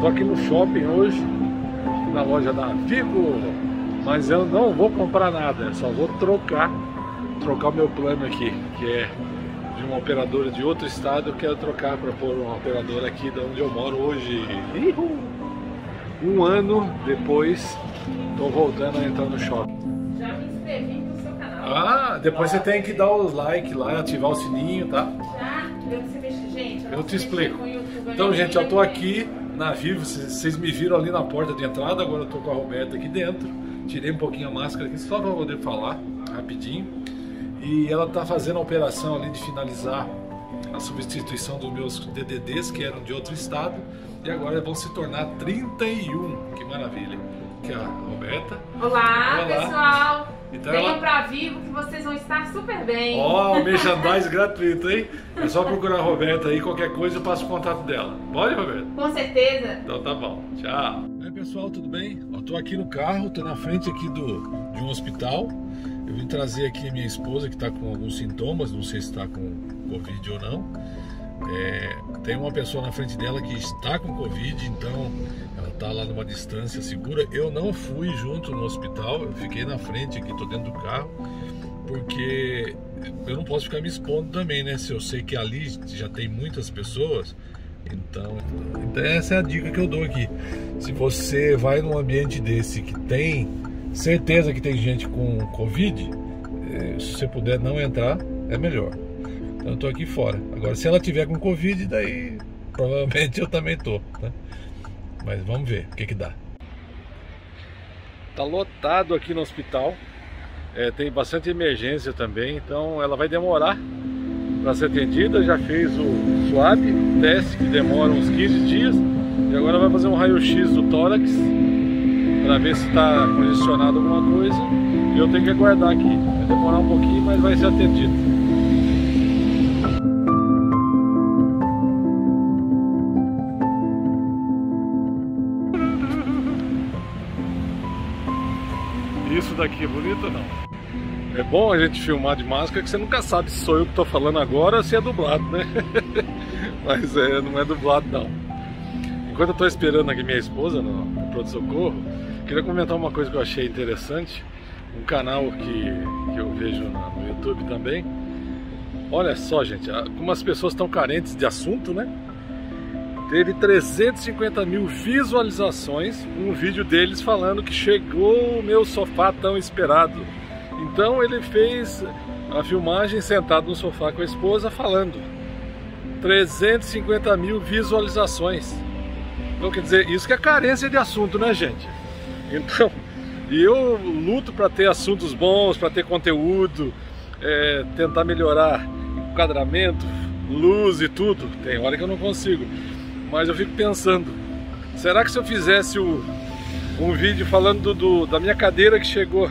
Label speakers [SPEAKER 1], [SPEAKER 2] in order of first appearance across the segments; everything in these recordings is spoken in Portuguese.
[SPEAKER 1] Tô aqui no shopping hoje, na loja da Vivo, mas eu não vou comprar nada, só vou trocar, trocar o meu plano aqui, que é de uma operadora de outro estado, eu quero trocar para pôr uma operadora aqui de onde eu moro hoje. Um ano depois, tô voltando a entrar no shopping.
[SPEAKER 2] Já me inscrevi no seu canal.
[SPEAKER 1] Ah, depois você tem que dar os like lá, ativar o sininho, tá?
[SPEAKER 2] Já? Eu, gente,
[SPEAKER 1] Eu te explico. Então,
[SPEAKER 2] eu
[SPEAKER 1] gente, eu tô
[SPEAKER 2] lembro.
[SPEAKER 1] aqui na Vivo, vocês me viram ali na porta de entrada, agora eu tô com a Roberta aqui dentro. Tirei um pouquinho a máscara aqui só para poder falar rapidinho. E ela tá fazendo a operação ali de finalizar a substituição dos meus DDDs que eram de outro estado e agora vão se tornar 31. Que maravilha. Que é a Roberta.
[SPEAKER 2] Olá,
[SPEAKER 1] Olá.
[SPEAKER 2] pessoal.
[SPEAKER 1] Então
[SPEAKER 2] Venham
[SPEAKER 1] ela-
[SPEAKER 2] pra Vivo que vocês vão estar super bem.
[SPEAKER 1] Ó, o merchandise gratuito, hein? É só procurar a Roberta aí, qualquer coisa eu passo o contato dela. Pode, Roberta?
[SPEAKER 2] Com certeza.
[SPEAKER 1] Então tá bom, tchau. Oi pessoal, tudo bem? Eu tô aqui no carro, tô na frente aqui do, de um hospital. Eu vim trazer aqui a minha esposa que tá com alguns sintomas, não sei se está com Covid ou não. É, tem uma pessoa na frente dela que está com Covid, então tá lá numa distância segura. Eu não fui junto no hospital, eu fiquei na frente aqui, tô dentro do carro, porque eu não posso ficar me expondo também, né? Se eu sei que ali já tem muitas pessoas, então, então essa é a dica que eu dou aqui. Se você vai num ambiente desse que tem certeza que tem gente com Covid, eh, se você puder não entrar, é melhor. Então eu tô aqui fora. Agora, se ela tiver com Covid, daí provavelmente eu também tô, né? Mas vamos ver o que que dá. Tá lotado aqui no hospital. É, tem bastante emergência também, então ela vai demorar para ser atendida. Já fez o swab, teste que demora uns 15 dias. E agora vai fazer um raio-x do tórax para ver se está congestionado alguma coisa. E eu tenho que aguardar aqui. Vai demorar um pouquinho, mas vai ser atendido. Isso daqui é bonito ou não? É bom a gente filmar de máscara que você nunca sabe se sou eu que estou falando agora ou se é dublado, né? Mas é, não é dublado não. Enquanto eu estou esperando aqui minha esposa no, no Pronto Socorro, queria comentar uma coisa que eu achei interessante. Um canal que, que eu vejo no YouTube também. Olha só, gente, como as pessoas estão carentes de assunto, né? Teve 350 mil visualizações um vídeo deles falando que chegou o meu sofá tão esperado. Então ele fez a filmagem sentado no sofá com a esposa falando. 350 mil visualizações. Então quer dizer, isso que é carência de assunto, né, gente? Então, e eu luto para ter assuntos bons, para ter conteúdo, é, tentar melhorar enquadramento, luz e tudo. Tem hora que eu não consigo. Mas eu fico pensando, será que se eu fizesse o- um vídeo falando do- da minha cadeira que chegou,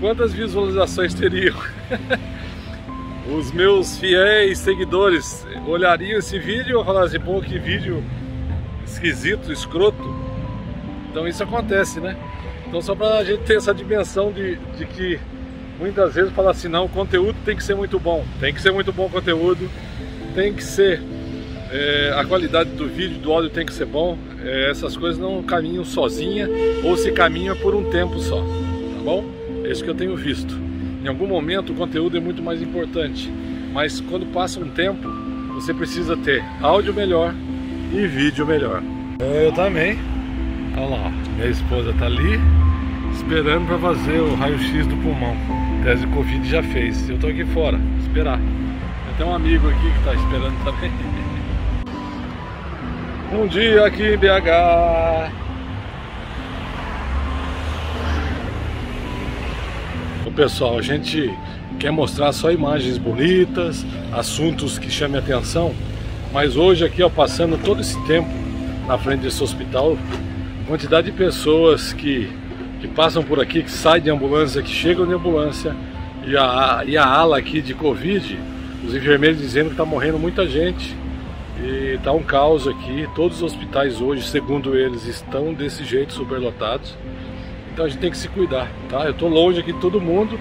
[SPEAKER 1] quantas visualizações teriam? Os meus fiéis seguidores olhariam esse vídeo e falariam assim, pô, que vídeo esquisito, escroto. Então isso acontece, né? Então só para a gente ter essa dimensão de, de que muitas vezes fala assim, não, o conteúdo tem que ser muito bom, tem que ser muito bom o conteúdo, tem que ser é, a qualidade do vídeo, do áudio tem que ser bom. É, essas coisas não caminham sozinha ou se caminha por um tempo só, tá bom? É isso que eu tenho visto. Em algum momento o conteúdo é muito mais importante, mas quando passa um tempo, você precisa ter áudio melhor e vídeo melhor. É, eu também. Olha lá, minha esposa tá ali esperando para fazer o raio-x do pulmão. Tese Covid já fez. Eu tô aqui fora, esperar. Tem um amigo aqui que tá esperando também. Um dia aqui em BH. Pessoal, a gente quer mostrar só imagens bonitas, assuntos que chamem atenção, mas hoje aqui, ó, passando todo esse tempo na frente desse hospital, quantidade de pessoas que, que passam por aqui, que saem de ambulância, que chegam de ambulância, e a, e a ala aqui de Covid, os enfermeiros dizendo que está morrendo muita gente. E tá um caos aqui. Todos os hospitais hoje, segundo eles, estão desse jeito, superlotados. Então a gente tem que se cuidar, tá? Eu tô longe aqui de todo mundo,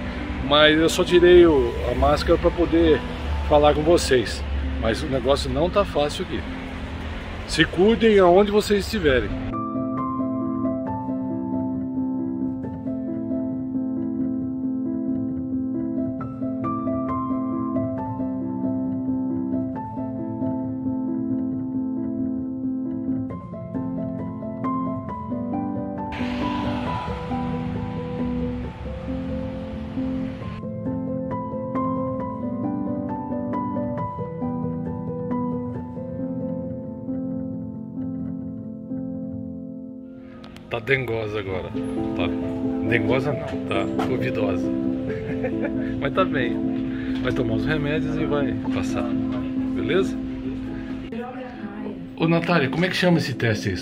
[SPEAKER 1] mas eu só tirei o- a máscara para poder falar com vocês. Mas o negócio não tá fácil aqui. Se cuidem aonde vocês estiverem. Dengosa agora. Tá. Dengosa não, tá covidosa. Mas tá bem. Vai tomar os remédios e vai passar. Beleza? Ô Natália, como é que chama esse teste aí?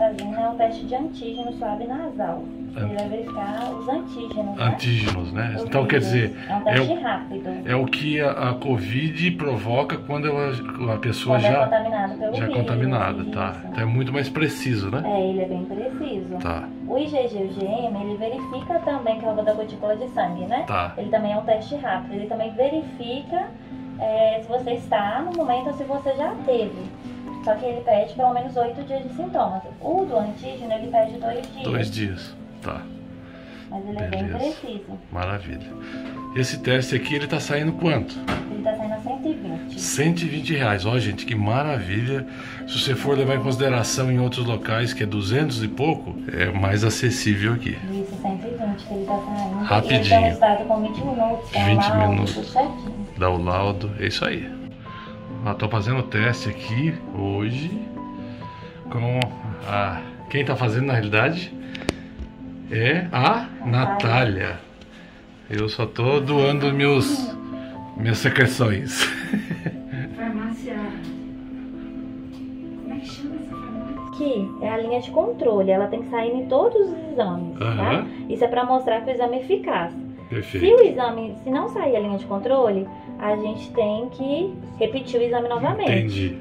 [SPEAKER 3] Fazendo é um teste de antígeno suave nasal. Ele vai verificar os antígenos. né?
[SPEAKER 1] Antígenos, né?
[SPEAKER 3] O
[SPEAKER 1] Então quer dizer,
[SPEAKER 3] É um
[SPEAKER 1] é
[SPEAKER 3] teste
[SPEAKER 1] o,
[SPEAKER 3] rápido.
[SPEAKER 1] é o que a, a Covid provoca quando ela, a pessoa
[SPEAKER 3] Quando é
[SPEAKER 1] já,
[SPEAKER 3] contaminado pelo
[SPEAKER 1] já é
[SPEAKER 3] vírus.
[SPEAKER 1] contaminada, tá?
[SPEAKER 3] isso.
[SPEAKER 1] Então é muito mais preciso, né?
[SPEAKER 3] É, ele é bem preciso.
[SPEAKER 1] Tá,
[SPEAKER 3] O IgG-UGM, ele verifica também que é o da gotícula de sangue, né?
[SPEAKER 1] tá.
[SPEAKER 3] Ele também é um teste rápido. Ele também verifica é, se você está no momento ou se você já teve. Só que ele pede pelo menos oito dias de sintomas. O do antígeno, ele pede dois dias.
[SPEAKER 1] Dois dias. Tá,
[SPEAKER 3] Mas ele é bem
[SPEAKER 1] Beleza.
[SPEAKER 3] preciso.
[SPEAKER 1] maravilha. Esse teste aqui, ele tá saindo quanto?
[SPEAKER 3] Ele tá saindo a 120.
[SPEAKER 1] 120 reais. Ó, gente, que maravilha. Se você for levar em consideração em outros locais, que é 200 e pouco, é mais acessível aqui.
[SPEAKER 3] Isso, 120 que ele tá saindo.
[SPEAKER 1] Rapidinho.
[SPEAKER 3] E ele resultado com 20 minutos. Tem
[SPEAKER 1] 20
[SPEAKER 3] um laudo,
[SPEAKER 1] minutos. Dá o laudo, é isso aí. Ó, tô fazendo o teste aqui hoje com a. Quem tá fazendo na realidade é a Natália. Eu só tô doando meus minhas secreções.
[SPEAKER 4] Farmácia. Como é que chama essa farmácia?
[SPEAKER 3] Aqui é a linha de controle. Ela tem que sair em todos os exames, tá?
[SPEAKER 1] Aham.
[SPEAKER 3] Isso é pra mostrar que o exame é eficaz. Se
[SPEAKER 1] Perfeito.
[SPEAKER 3] o exame, se não sair a linha de controle, a gente tem que repetir o exame novamente.
[SPEAKER 1] Entendi.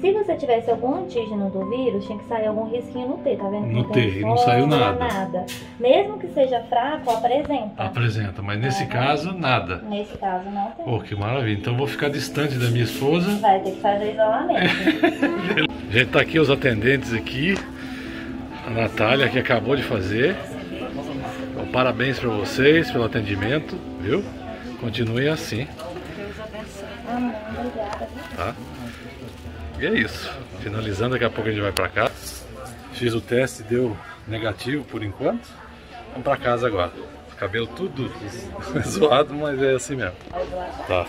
[SPEAKER 3] Se você tivesse algum antígeno do vírus, tinha que sair algum risquinho no T, tá vendo?
[SPEAKER 1] No T, não saiu
[SPEAKER 3] fórmula,
[SPEAKER 1] nada.
[SPEAKER 3] Mesmo que seja fraco, apresenta.
[SPEAKER 1] Apresenta, mas nesse
[SPEAKER 3] Aham.
[SPEAKER 1] caso, nada.
[SPEAKER 3] Nesse caso, não tem.
[SPEAKER 1] Pô, que maravilha. Então vou ficar distante da minha esposa.
[SPEAKER 3] Vai ter que fazer isolamento.
[SPEAKER 1] Gente, tá aqui os atendentes aqui. A Natália que acabou de fazer. Parabéns para vocês pelo atendimento, viu? Continuem assim, tá? E é isso. Finalizando, daqui a pouco a gente vai para cá. Fiz o teste, deu negativo por enquanto. Vamos para casa agora. Cabelo tudo zoado, mas é assim mesmo. Tá.